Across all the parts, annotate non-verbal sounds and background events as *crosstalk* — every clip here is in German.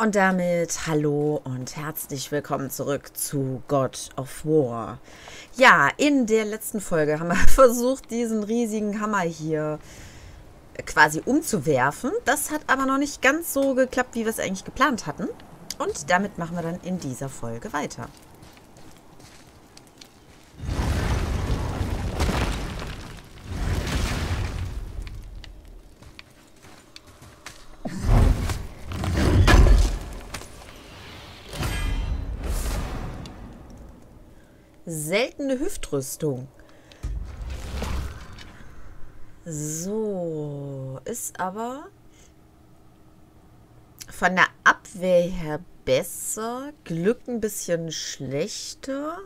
Und damit hallo und herzlich willkommen zurück zu God of War. Ja, in der letzten Folge haben wir *laughs* versucht, diesen riesigen Hammer hier quasi umzuwerfen. Das hat aber noch nicht ganz so geklappt, wie wir es eigentlich geplant hatten. Und damit machen wir dann in dieser Folge weiter. Seltene Hüftrüstung. So, ist aber von der Abwehr her besser, Glück ein bisschen schlechter.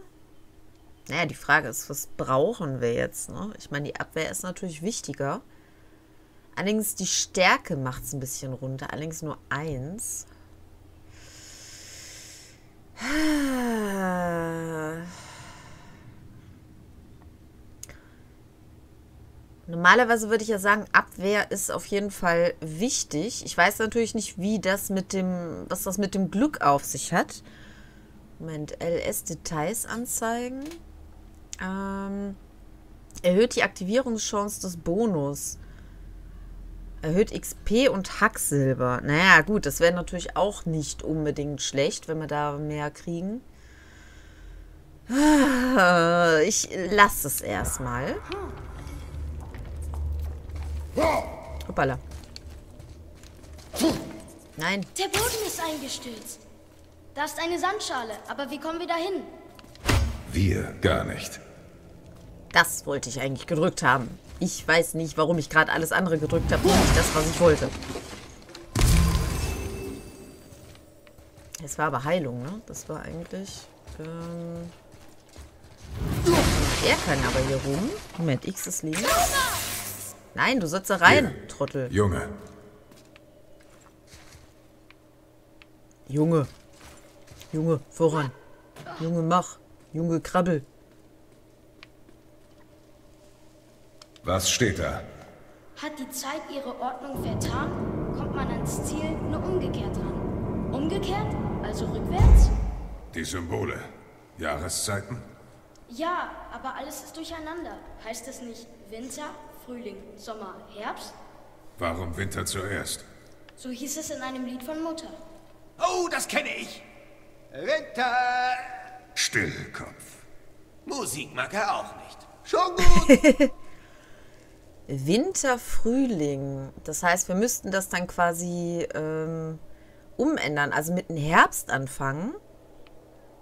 Naja, die Frage ist, was brauchen wir jetzt? Ne? Ich meine, die Abwehr ist natürlich wichtiger. Allerdings die Stärke macht es ein bisschen runter. Allerdings nur eins. *sighs* Normalerweise würde ich ja sagen, Abwehr ist auf jeden Fall wichtig. Ich weiß natürlich nicht, wie das mit dem, was das mit dem Glück auf sich hat. Moment, LS-Details anzeigen. Ähm, erhöht die Aktivierungschance des Bonus. Erhöht XP und Hacksilber. Naja, gut, das wäre natürlich auch nicht unbedingt schlecht, wenn wir da mehr kriegen. Ich lasse es erstmal. Hoppala. Nein. Der Boden ist eingestürzt. Da ist eine Sandschale, aber wie kommen wir da hin? Wir gar nicht. Das wollte ich eigentlich gedrückt haben. Ich weiß nicht, warum ich gerade alles andere gedrückt habe, nicht das, was ich wollte. Es war aber Heilung, ne? Das war eigentlich... Ähm er kann aber hier rum. Moment, X ist links. Nein, du da rein, Hier. Trottel. Junge. Junge. Junge, voran. Junge, mach. Junge, krabbel. Was steht da? Hat die Zeit ihre Ordnung vertan, kommt man ans Ziel nur umgekehrt ran. Umgekehrt? Also rückwärts? Die Symbole. Jahreszeiten? Ja, aber alles ist durcheinander. Heißt es nicht Winter, Frühling, Sommer, Herbst? Warum Winter zuerst? So hieß es in einem Lied von Mutter. Oh, das kenne ich. Winter. Still, Kopf. Musik mag er auch nicht. Schon gut. *laughs* Winter, Frühling. Das heißt, wir müssten das dann quasi ähm, umändern. Also mit dem Herbst anfangen.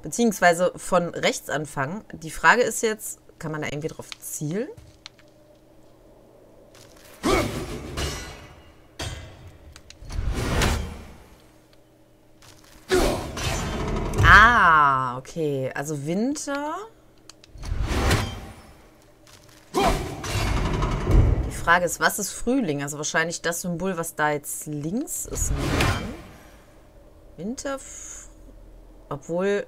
Beziehungsweise von rechts anfangen. Die Frage ist jetzt, kann man da irgendwie drauf zielen? Ah, okay. Also Winter. Die Frage ist, was ist Frühling? Also wahrscheinlich das Symbol, was da jetzt links ist. Winter. Obwohl.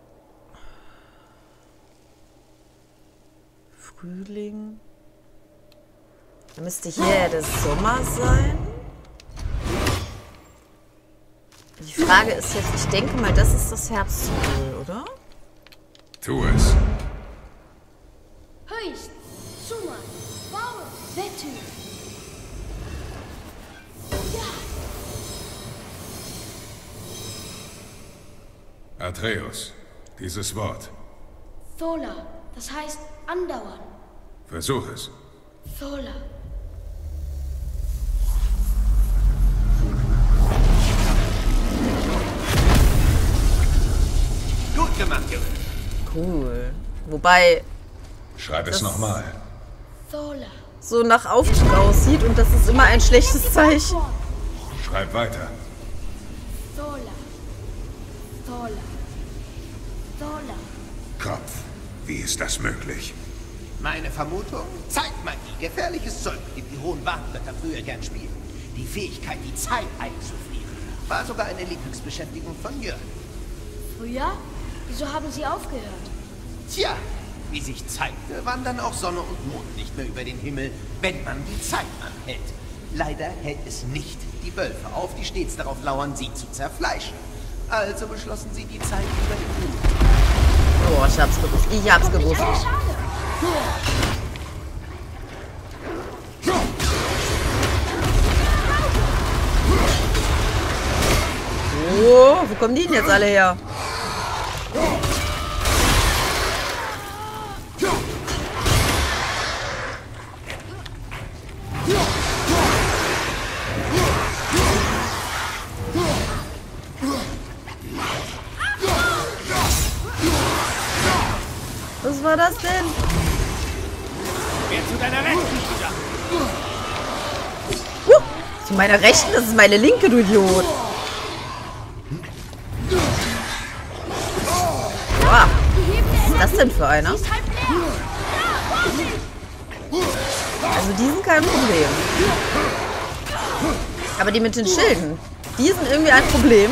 Frühling. Da müsste hier der Sommer sein. Die Frage ist jetzt, ich denke mal, das ist das Herbstsymbol, oder? Tu es. Höchst, Summa, Baue, Wettu. Ja. Atreus, dieses Wort. Thola, das heißt andauern. Versuch es. Thola. Gut gemacht, Junge. Cool. Wobei... Schreib es nochmal. So nach Aufzug aussieht und das ist immer ein schlechtes Zeichen. Schreib weiter. Kopf, wie ist das möglich? Meine Vermutung? Zeitmagie. Gefährliches Zeug, mit dem die hohen Warngötter früher gern spielen. Die Fähigkeit, die Zeit einzufrieren. War sogar eine Lieblingsbeschäftigung von Jörn. Früher? Wieso haben Sie aufgehört? Tja, wie sich zeigte, wandern auch Sonne und Mond nicht mehr über den Himmel, wenn man die Zeit anhält. Leider hält es nicht die Wölfe auf, die stets darauf lauern, sie zu zerfleischen. Also beschlossen sie, die Zeit über den Blut. Oh, ich hab's gewusst. Ich hab's gewusst. Schade, schade. Oh, wo kommen die denn jetzt alle her? Was war das denn? Wer zu deiner Rechten, Bruder? Uh, zu meiner Rechten, das ist meine linke, du Idiot. Einer? Also die sind kein Problem. Aber die mit den Schilden, die sind irgendwie ein Problem.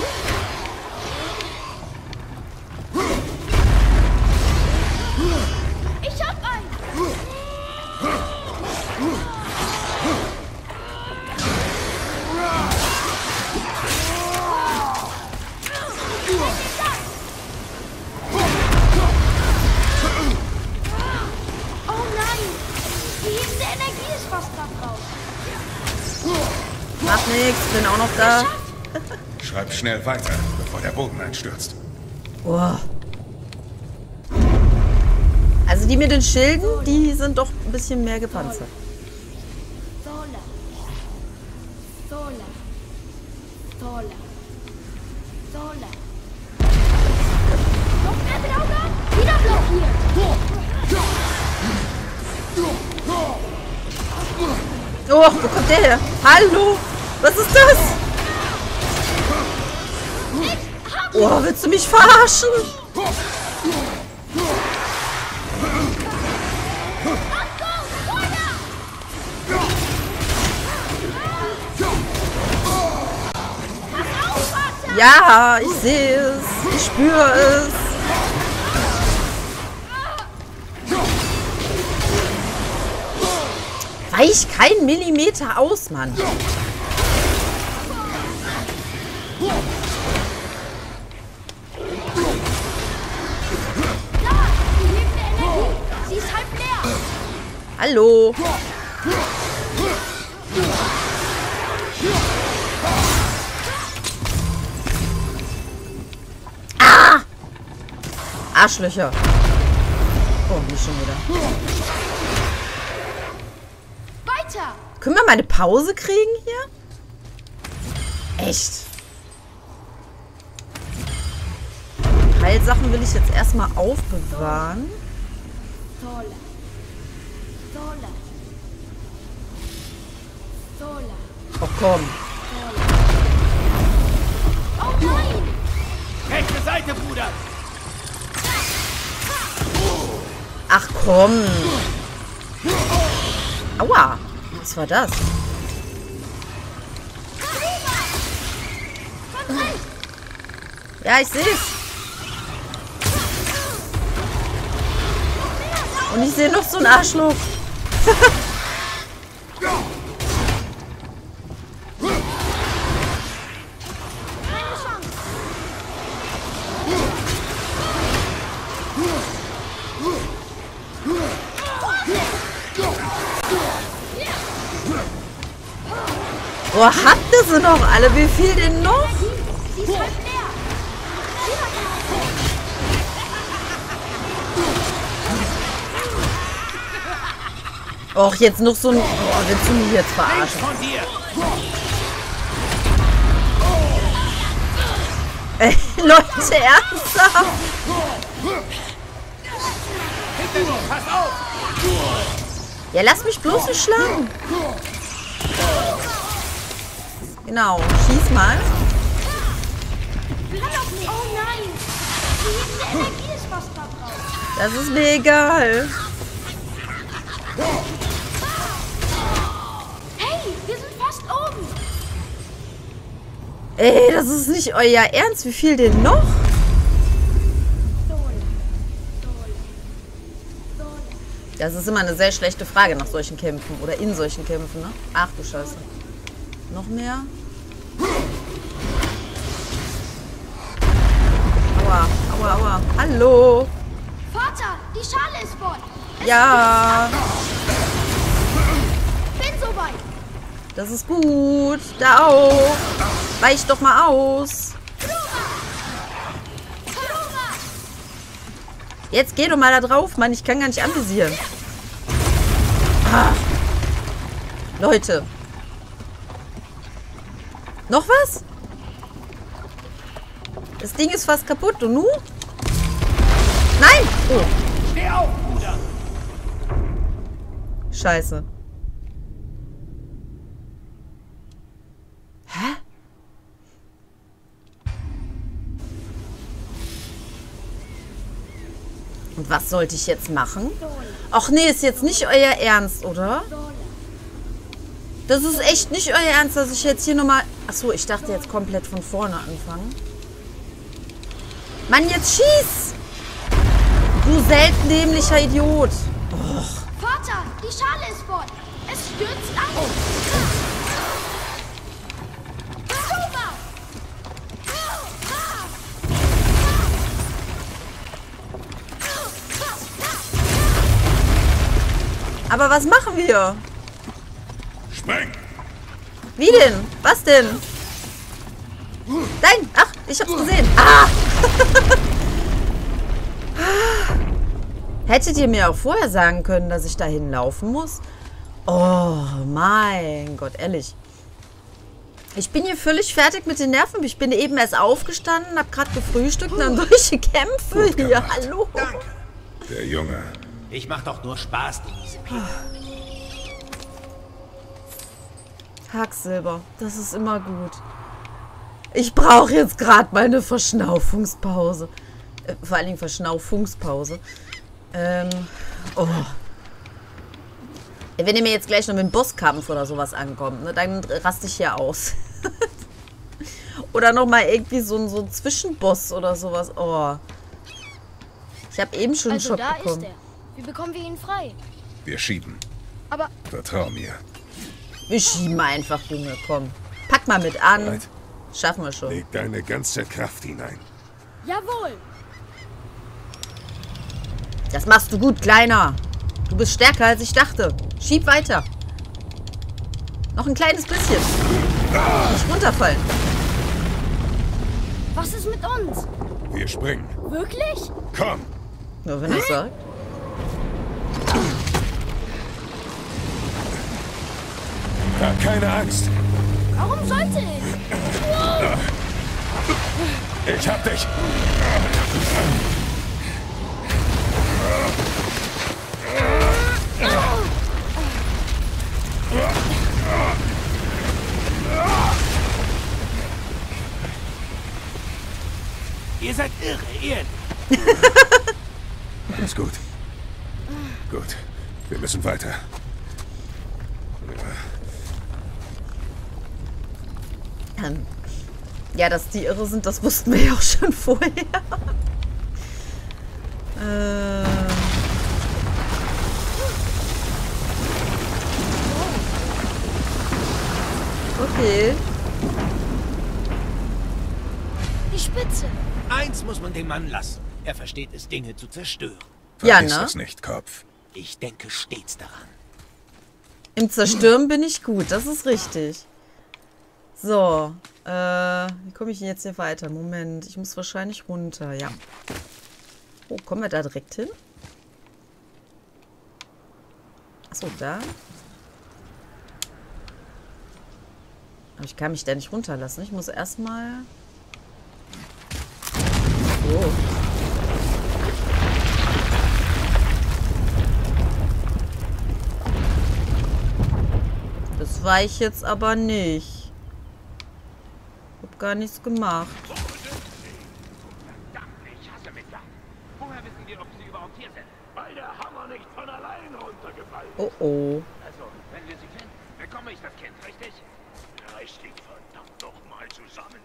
Noch da. *laughs* Schreib schnell weiter, bevor der Boden einstürzt. Boah. Also die mit den Schilden, die sind doch ein bisschen mehr gepanzert. Ja, ich sehe es. Ich spüre es. Weich kein Millimeter aus, Mann. Hallo. Ah! Arschlöcher. Oh, nicht schon wieder. Weiter! Können wir mal eine Pause kriegen hier? Echt? Heilsachen will ich jetzt erstmal aufbewahren. Sola. Oh komm. Oh nein! Rechte Seite, Bruder! Ach komm. Aua. Was war das? Ja, ich sehe es. Und ich sehe noch so ein Arschloch. Boah, habt ihr sie noch alle? Wie viel denn noch? Och, jetzt noch so ein... Oh, willst du mich jetzt verarschen? Von dir! *laughs* Ey, Leute, ernsthaft? Ja, lass mich bloß nicht schlagen. Genau, schieß mal. Oh. Das ist mir egal. Ey, das ist nicht euer Ernst. Wie viel denn noch? Das ist immer eine sehr schlechte Frage nach solchen Kämpfen oder in solchen Kämpfen, ne? Ach du Scheiße. Noch mehr? Aua, aua, aua. Hallo. Vater, die Schale ist voll. Ja, Bin soweit. Das ist gut. Da auch. Weich doch mal aus. Jetzt geh doch mal da drauf, Mann. Ich kann gar nicht anvisieren. Ah. Leute. Noch was? Das Ding ist fast kaputt. Und nu? Nein! Oh. Scheiße. Und was sollte ich jetzt machen? Ach nee, ist jetzt nicht euer Ernst, oder? Das ist echt nicht euer Ernst, dass ich jetzt hier nochmal... Achso, ich dachte jetzt komplett von vorne anfangen. Mann, jetzt schieß! Du seltennämlicher Idiot. Vater, die Schale ist voll. Es stürzt ein. Super. Aber was machen wir? Spreng! Wie denn? Was denn? Nein! Ach, ich hab's gesehen. Ah! *laughs* Hättet ihr mir auch vorher sagen können, dass ich dahin laufen muss? Oh, mein Gott, ehrlich. Ich bin hier völlig fertig mit den Nerven. Ich bin eben erst aufgestanden, hab gerade gefrühstückt und dann solche Kämpfe hier. Hallo. Danke. Der Junge. Ich mach doch nur Spaß, Denise. Hacksilber, das ist immer gut. Ich brauche jetzt gerade meine Verschnaufungspause. Äh, vor allen Dingen Verschnaufungspause. Ähm, oh. Wenn ihr mir jetzt gleich noch mit dem Bosskampf oder sowas ankommt, ne, dann raste ich hier aus. *laughs* oder nochmal irgendwie so ein, so ein Zwischenboss oder sowas. Oh. Ich habe eben schon einen Also Schock da ist bekommen. Wie bekommen wir ihn frei? Wir schieben. Aber Vertrau mir. Wir schieben einfach, Junge, komm. Pack mal mit an. Bereit? Schaffen wir schon. Leg deine ganze Kraft hinein. jawohl. Das machst du gut, Kleiner. Du bist stärker, als ich dachte. Schieb weiter. Noch ein kleines bisschen. Nicht runterfallen. Was ist mit uns? Wir springen. Wirklich? Komm! Nur wenn ich sagt. Hab keine Angst. Warum sollte ich? Ich hab dich. Ihr seid irre, ihr. Alles *laughs* gut. Gut. Wir müssen weiter. Ähm, ja, dass die irre sind, das wussten wir ja auch schon *laughs* vorher. äh, okay. Die Spitze. Eins muss man dem Mann lassen. Er versteht es, Dinge zu zerstören. Ja, ne? das nicht, Kopf. Ich denke stets daran. Im Zerstören bin ich gut, das ist richtig. So, äh, wie komme ich jetzt hier weiter? Moment, ich muss wahrscheinlich runter, ja. Oh, kommen wir da direkt hin? Achso, da. Aber ich kann mich da nicht runterlassen. Ich muss erstmal... Oh. Das war ich jetzt aber nicht. Gar nichts gemacht. Ich hasse mich ja. Woher wissen wir, ob sie überhaupt hier sind? Weil der Hammer nicht von allein runtergefallen ist. Oh oh. Also, wenn wir sie finden, bekomme ich das Kind, richtig? Dich verdammt noch mal zusammen.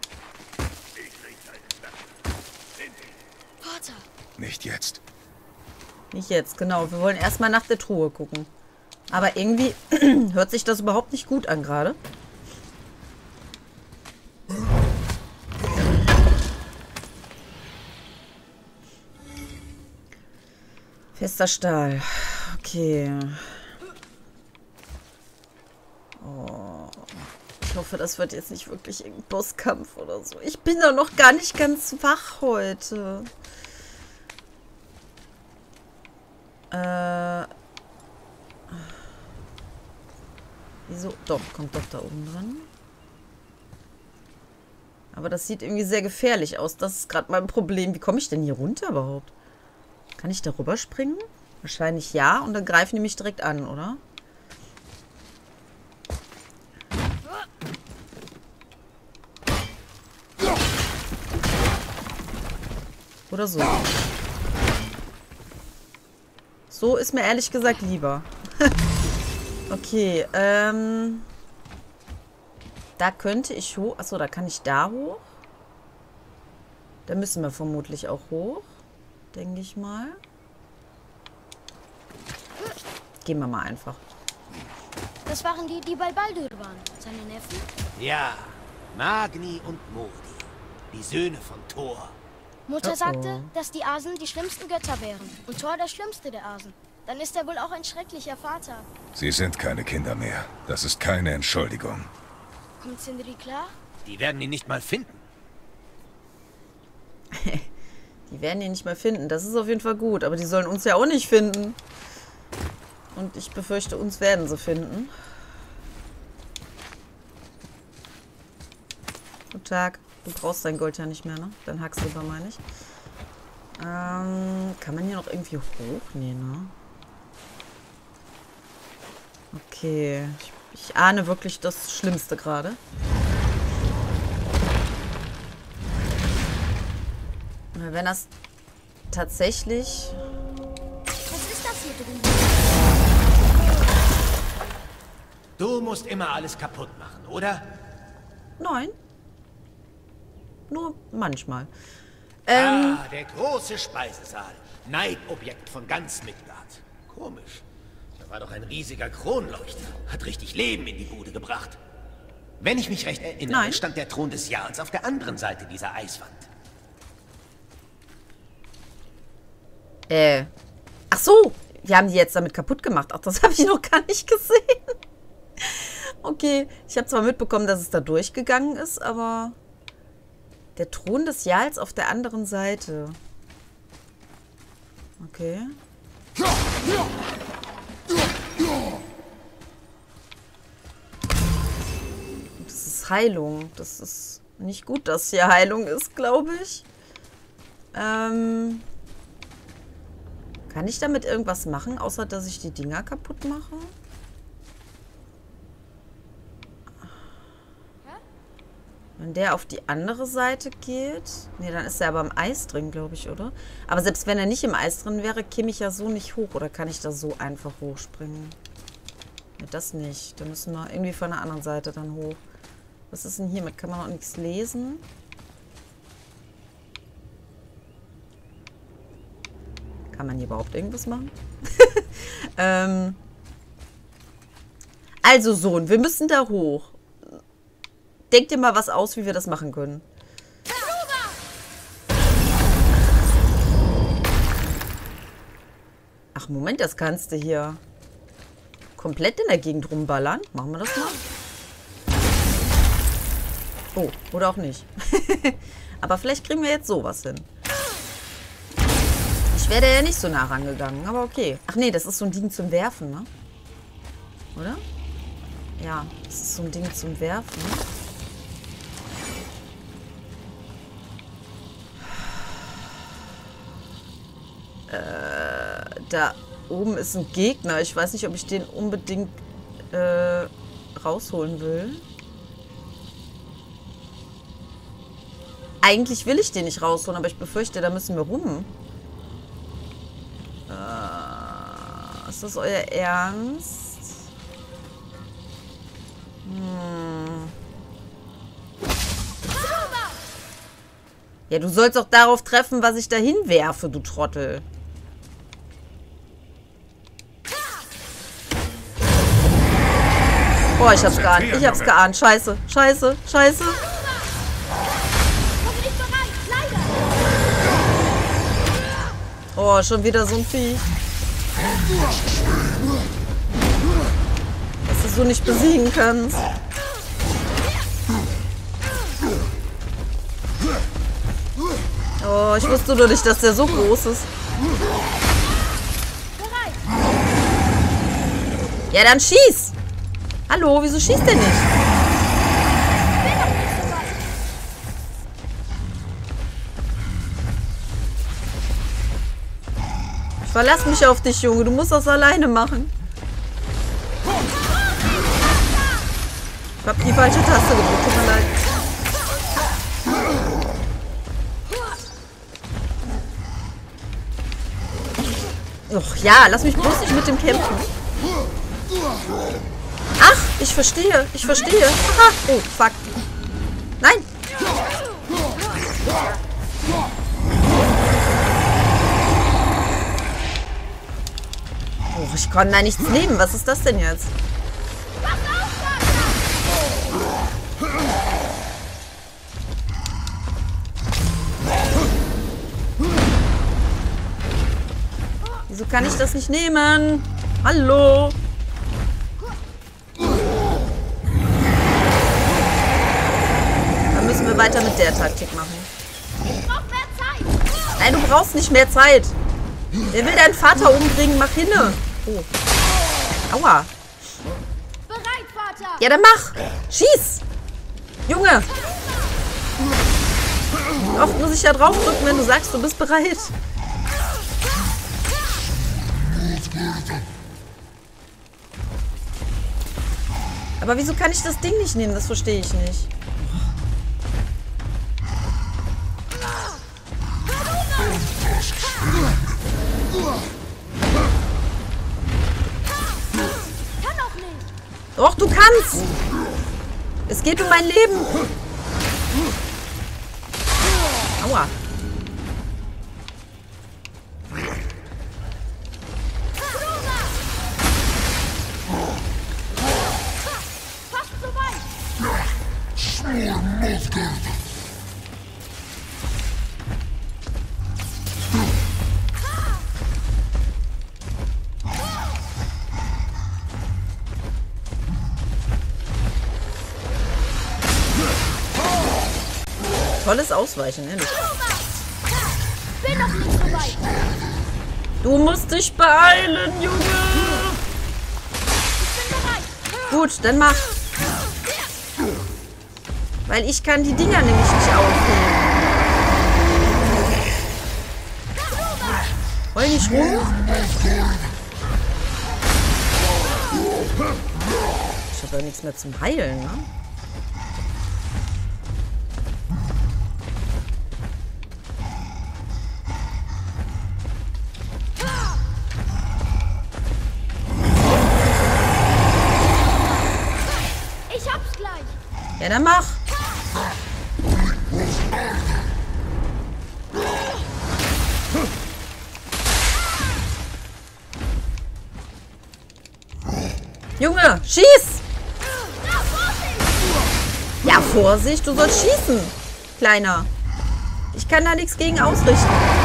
Ich krieg deinen. Cindy, Vater, Nicht jetzt. Nicht jetzt, genau. Wir wollen erstmal nach der Truhe gucken. Aber irgendwie *clears throat* hört sich das überhaupt nicht gut an gerade. Fester Stahl. Okay. Oh. Ich hoffe, das wird jetzt nicht wirklich ein Bosskampf oder so. Ich bin da noch gar nicht ganz wach heute. Äh. Wieso? Doch, kommt doch da oben dran. Aber das sieht irgendwie sehr gefährlich aus. Das ist gerade mein Problem. Wie komme ich denn hier runter überhaupt? Kann ich da rüberspringen? Wahrscheinlich ja. Und dann greifen die mich direkt an, oder? Oder so. So ist mir ehrlich gesagt lieber. *laughs* okay, ähm... Da könnte ich hoch... Achso, da kann ich da hoch. Da müssen wir vermutlich auch hoch. Denke ich mal. Gehen wir mal einfach. Das waren die, die bei Baldur waren. Seine Neffen? Ja, Magni und Modi. Die Söhne von Thor. Mutter Oh, sagte, oh. dass die Asen die schlimmsten Götter wären. Und Thor der schlimmste der Asen. Dann ist er wohl auch ein schrecklicher Vater. Sie sind keine Kinder mehr. Das ist keine Entschuldigung. Kommt Sindri klar? Die werden ihn nicht mal finden. *laughs* Die werden ihn nicht mehr finden. Das ist auf jeden Fall gut. Aber die sollen uns ja auch nicht finden. Und ich befürchte, uns werden sie finden. Guten Tag. Du brauchst dein Gold ja nicht mehr, ne? Dein Hacksilber meine ich. Ähm, kann man hier noch irgendwie hoch? Nee, ne? Okay. Ich, ich ahne wirklich das Schlimmste gerade. Wenn das tatsächlich... Was ist das hier drüben? Du musst immer alles kaputt machen, oder? Nein. Nur manchmal. Ähm, Ah, der große Speisesaal. Neidobjekt von ganz Midgard. Komisch. Da war doch ein riesiger Kronleuchter. Hat richtig Leben in die Bude gebracht. Wenn ich mich recht erinnere, Nein. stand der Thron des Jarls auf der anderen Seite dieser Eiswand. Äh. Ach so. Wir haben die jetzt damit kaputt gemacht. Ach, das *laughs* habe ich noch gar nicht gesehen. Okay. Ich habe zwar mitbekommen, dass es da durchgegangen ist, aber... Der Thron des Jarls auf der anderen Seite. Okay. Das ist Heilung. Das ist nicht gut, dass hier Heilung ist, glaube ich. Ähm... Kann ich damit irgendwas machen, außer dass ich die Dinger kaputt mache? Wenn der auf die andere Seite geht. Nee, dann ist er aber im Eis drin, glaube ich, oder? Aber selbst wenn er nicht im Eis drin wäre, käme ich ja so nicht hoch. Oder kann ich da so einfach hochspringen? Nee, das nicht. Da müssen wir irgendwie von der anderen Seite dann hoch. Was ist denn hiermit? Kann man noch nichts lesen? Kann man hier überhaupt irgendwas machen? *laughs* ähm also Sohn, wir müssen da hoch. Denk dir mal was aus, wie wir das machen können. Ach Moment, das kannst du hier komplett in der Gegend rumballern. Machen wir das mal. Oh, oder auch nicht. *laughs* aber vielleicht kriegen wir jetzt sowas hin. Ich wäre ja nicht so nah rangegangen, aber okay. Ach nee, das ist so ein Ding zum Werfen, ne? Oder? Ja, das ist so ein Ding zum Werfen. Äh, da oben ist ein Gegner. Ich weiß nicht, ob ich den unbedingt äh, rausholen will. Eigentlich will ich den nicht rausholen, aber ich befürchte, da müssen wir rum. Ist das euer Ernst? Hm. Ja, du sollst doch darauf treffen, was ich da hinwerfe, du Trottel. Boah, ich hab's geahnt. Ich hab's geahnt. Scheiße, scheiße, scheiße. Oh, schon wieder so ein Vieh. Dass du so nicht besiegen kannst. Oh, ich wusste nur nicht, dass der so groß ist. Ja, dann schieß! Hallo, wieso schießt der nicht? Verlass mich auf dich, Junge. Du musst das alleine machen. Ich hab die falsche Taste gedrückt. Tut mir leid. Och ja, lass mich bloß nicht mit dem kämpfen. Ach, ich verstehe. Ich verstehe. Aha. Oh, fuck. Ich kann da nichts nehmen. Was ist das denn jetzt? Wieso kann ich das nicht nehmen? Hallo? Dann müssen wir weiter mit der Taktik machen. Nein, du brauchst nicht mehr Zeit. Der will deinen Vater umbringen. Mach hinne. Oh. Aua. Bereit, Vater. Ja, dann mach. Schieß. Junge. Oft muss ich ja draufdrücken, wenn du sagst, du bist bereit. Aber wieso kann ich das Ding nicht nehmen? Das verstehe ich nicht. Doch, du kannst. Es geht um mein Leben. Aua. Fast so weit. Tolles Ausweichen, ehrlich. Bin noch nicht so weit. Du musst dich beeilen, Junge. Gut, dann mach. Weil ich kann die Dinger nämlich nicht aufheben. Heul nicht rum. Ich habe ja nichts mehr zum Heilen, ne? Ja, dann mach. Junge, schieß! Ja, Vorsicht, du sollst schießen, Kleiner. Ich kann da nichts gegen ausrichten.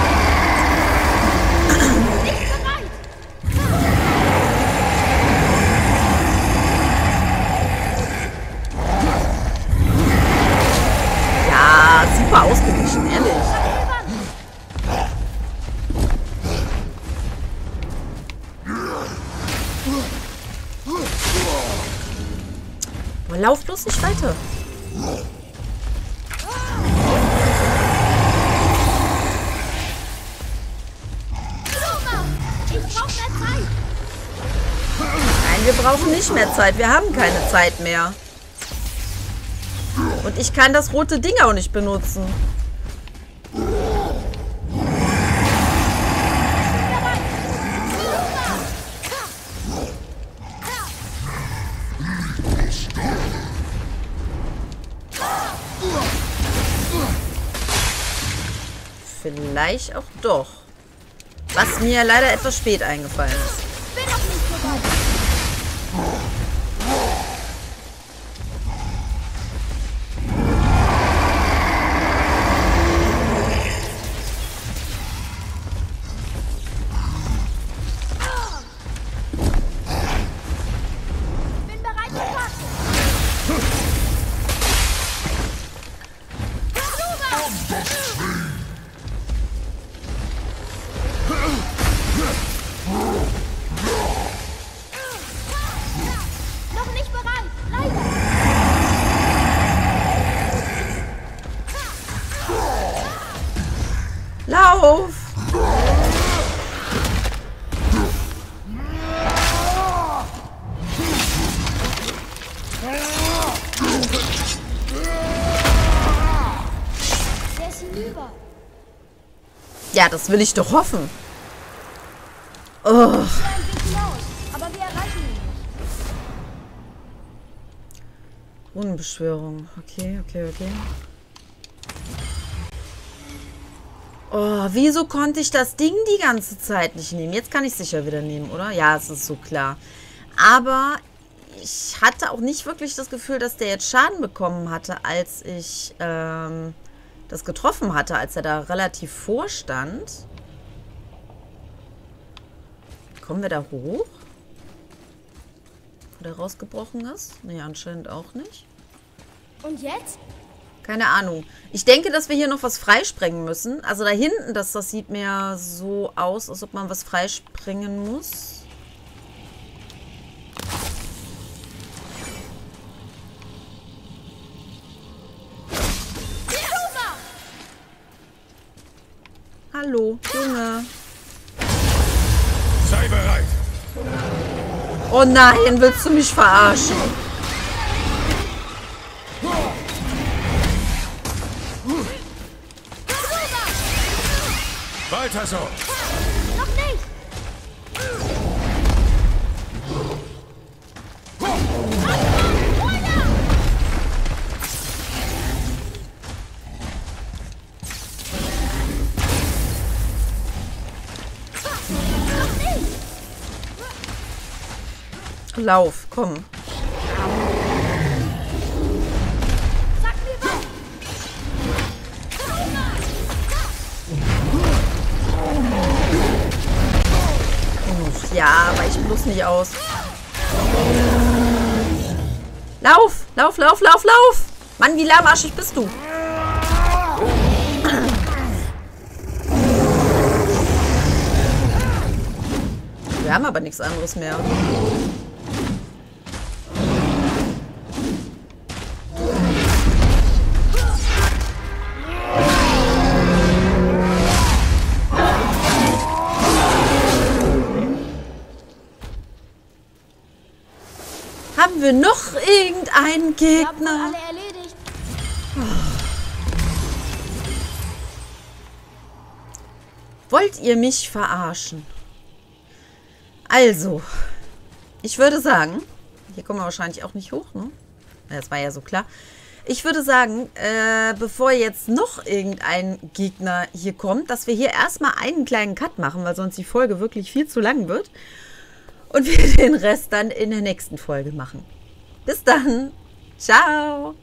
Brauchen nicht mehr Zeit. Wir haben keine Zeit mehr. Und ich kann das rote Ding auch nicht benutzen. Vielleicht auch doch. Was mir leider etwas spät eingefallen ist. Ja, das will ich doch hoffen. Oh. Unbeschwörung. Okay, okay, okay. Oh, wieso konnte ich das Ding die ganze Zeit nicht nehmen? Jetzt kann ich es sicher wieder nehmen, oder? Ja, es ist so klar. Aber ich hatte auch nicht wirklich das Gefühl, dass der jetzt Schaden bekommen hatte, als ich ähm, das getroffen hatte, als er da relativ vorstand. Kommen wir da hoch? Wo der rausgebrochen ist? Nee, anscheinend auch nicht. Und jetzt? Keine Ahnung. Ich denke, dass wir hier noch was freisprengen müssen. Also da hinten, das, das sieht mir so aus, als ob man was freisprengen muss. Hallo, Junge. Sei bereit. Oh nein, willst du mich verarschen? Weiter so. Lauf, komm. Ja, aber ich bloß nicht aus. Lauf, lauf, lauf, lauf, lauf. Mann, wie lahmarschig bist du? Wir haben aber nichts anderes mehr. Wir noch irgendeinen Gegner? Wollt ihr mich verarschen? Also, ich würde sagen, hier kommen wir wahrscheinlich auch nicht hoch, ne? Das war ja so klar. Ich würde sagen, äh, bevor jetzt noch irgendein Gegner hier kommt, dass wir hier erstmal einen kleinen Cut machen, weil sonst die Folge wirklich viel zu lang wird. Und wir *laughs* den Rest dann in der nächsten Folge machen. Bis dann. Ciao.